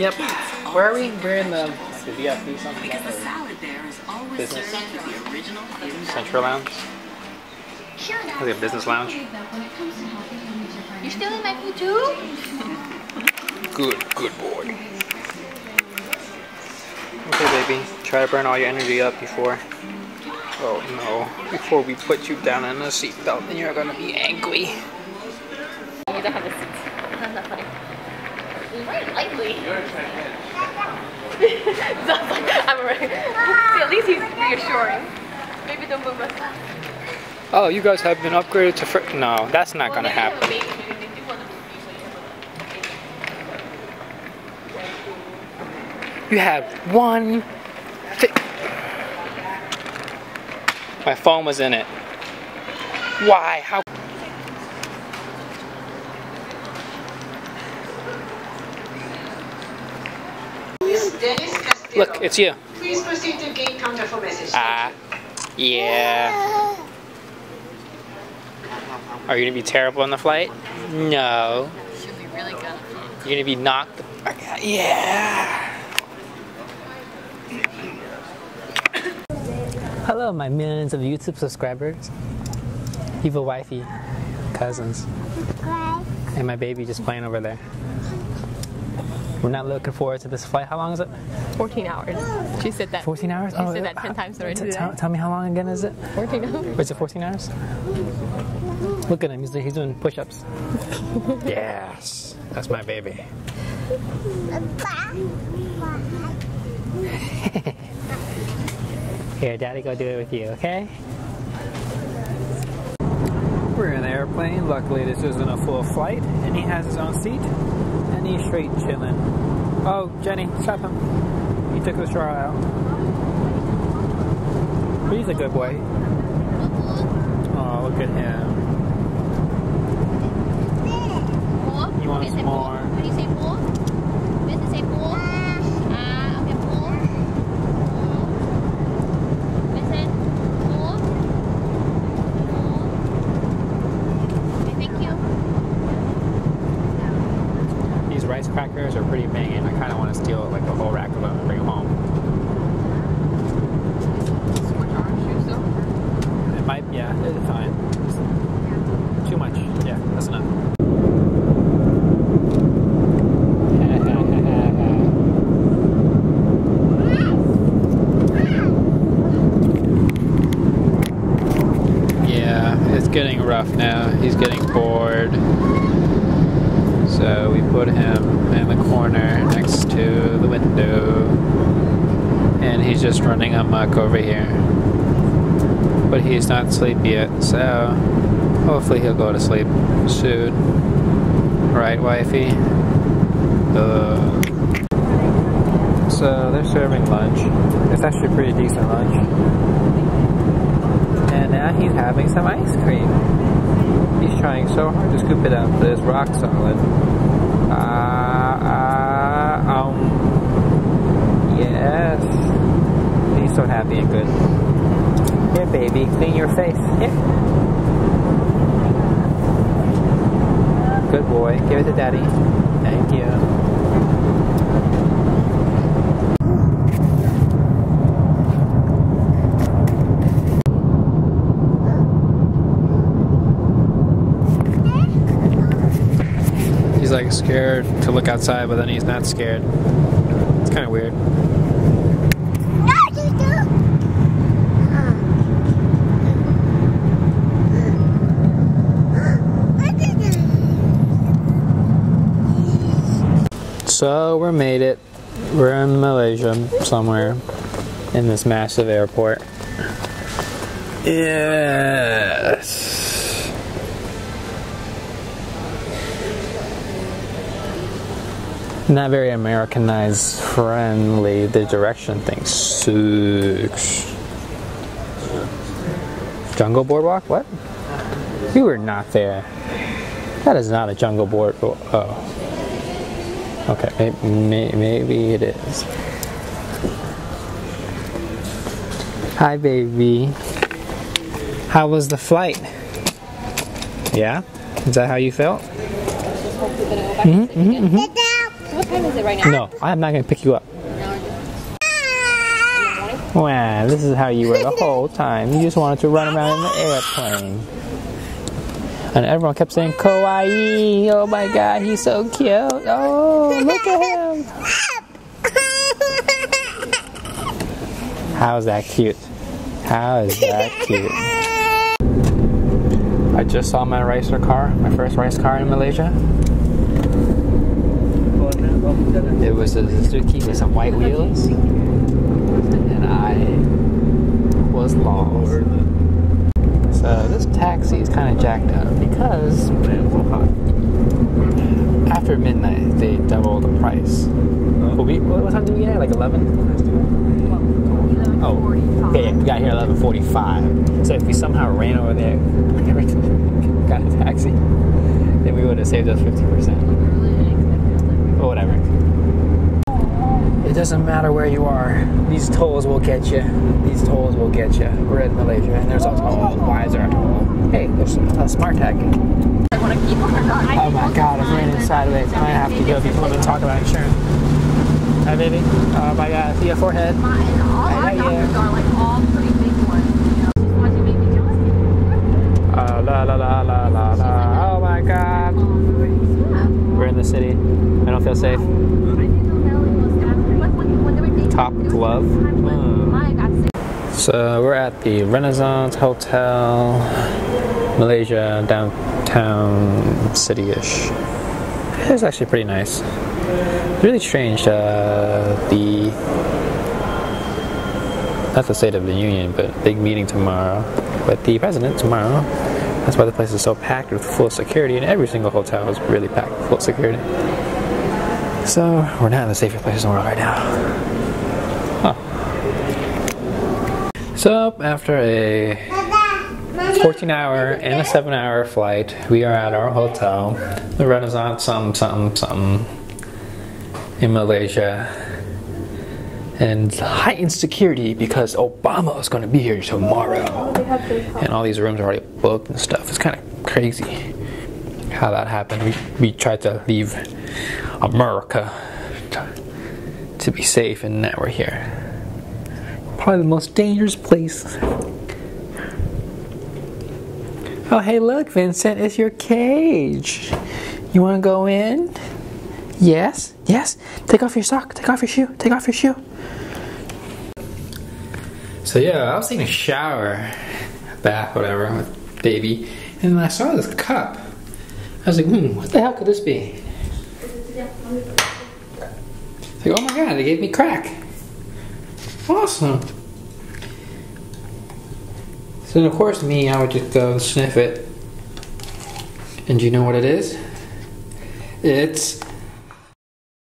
Yep. Where are we? We're in the like the VIP something. Because the salad there is always Business. served with the original Central Lounge. Like a business lounge. You're stealing my food too? Good, good boy. Okay, baby. Try to burn all your energy up before. Oh no! Before we put you down in a seatbelt, then you're gonna be angry. You don't have a Very likely. Sounds like I'm ready. See, at least he's reassuring. Maybe don't move us. Oh, you guys have been upgraded to fr- No, that's not gonna happen. You have one. Thi- My phone was in it. Why? How? Miss Dennis Castillo. Look, it's you. Please proceed to gate counter for message. Ah, yeah. Are you gonna be terrible on the flight? No. Should be really good. You're gonna be knocked. the fuck out. Yeah. Hello, my millions of YouTube subscribers. Evil wifey, cousins, and my baby just playing over there. We're not looking forward to this flight. How long is it? 14 hours. She said that. 14 hours? She oh, said that uh, 10 times already T- today. tell, tell me how long again is it? 14 hours. Is it 14 hours? Look at him. He's, he's doing push-ups. yes, that's my baby. Here, Daddy, go do it with you, okay? We're in the airplane. Luckily, this isn't a full flight, and he has his own seat, he's straight chilling. Oh, Jenny, stop him. He took the straw out. But he's a good boy. Oh, look at him. You want some more? Did you say four? Did it say four? Ah, okay, four. Four. Vincent, four. Four. Okay, thank you. These rice crackers are pretty banging. I kind of want to steal like a whole rack of them and bring them home. It might, yeah, it's fine. Too much. Yeah, that's enough. yeah, it's getting rough now. He's getting bored. So we put him in the corner next to the window. And he's just running amok over here. But he's not sleepy yet, so hopefully he'll go to sleep soon. Right, wifey? Uh, so they're serving lunch. It's actually a pretty decent lunch. Now he's having some ice cream. He's trying so hard to scoop it up, but it's rock solid. Ah, ah, um. Yes. He's so happy and good. Here, baby, clean your face. Here. Good boy. Give it to daddy. Thank you. He's scared to look outside, but then he's not scared. It's kind of weird. So we made it. We're in Malaysia somewhere in this massive airport. Yes. Not very Americanized friendly. The direction thing sucks. Jungle Boardwalk? What? You were not there. That is not a jungle board. Oh. Okay, may, maybe it is. Hi, baby. How was the flight? Yeah? Is that how you felt? Mm-hmm, mm-hmm, mm-hmm. Time is it right now? No, I'm not gonna pick you up. Wow, this is how you were the whole time. You just wanted to run around in the airplane. And everyone kept saying, Kawaii, oh my god, he's so cute. Oh, look at him. How is that cute? How is that cute? I just saw my racer car, my first race car in Malaysia. It was a Suzuki with some white wheels, and I was lost. So this taxi is kind of jacked up because after midnight they double the price. Well, we, what what time did we get? Like 11? Oh, yeah, yeah, we got here 11:45. So if we somehow ran over there, got a taxi, then we would have saved us 50%. But whatever. It doesn't matter where you are. These tolls will get you. These tolls will get you. We're in Malaysia, and there's a toll. Why is there a toll? Hey, there's a smart tag. Oh my god, I'm raining sideways. I have to go before we talk about insurance. Hi, baby. Oh my god, see your forehead. My, and all I our know you. doctors are like all pretty big ones. You know, just watching Baby Johnson. Uh, la la la la la la. Oh my god. We're in the city. I don't feel safe. Top glove. So we're at the Renaissance Hotel, Malaysia, downtown city-ish. It's actually pretty nice. Really strange. Uh, the not the State of the Union, but big meeting tomorrow. But the president tomorrow. That's why the place is so packed with full security, and every single hotel is really packed with full security. So we're not in the safest place in the world right now. Huh. So after a 14 hour and a 7 hour flight, we are at our hotel, the Renaissance something something something in Malaysia. And heightened security because Obama is going to be here tomorrow. And all these rooms are already booked and stuff. It's kind of crazy how that happened. We, we tried to leave America to, to be safe, and now we're here. Probably the most dangerous place. Oh, hey, look, Vincent, it's your cage. You want to go in? Yes, yes. Take off your sock, take off your shoe, take off your shoe. So, yeah, I was taking a shower, bath, whatever, with baby, and I saw this cup. I was like, hmm, what the hell could this be? It's like, oh my god, they gave me crack. Awesome. So, of course, me, I would just go sniff it. And do you know what it is? It's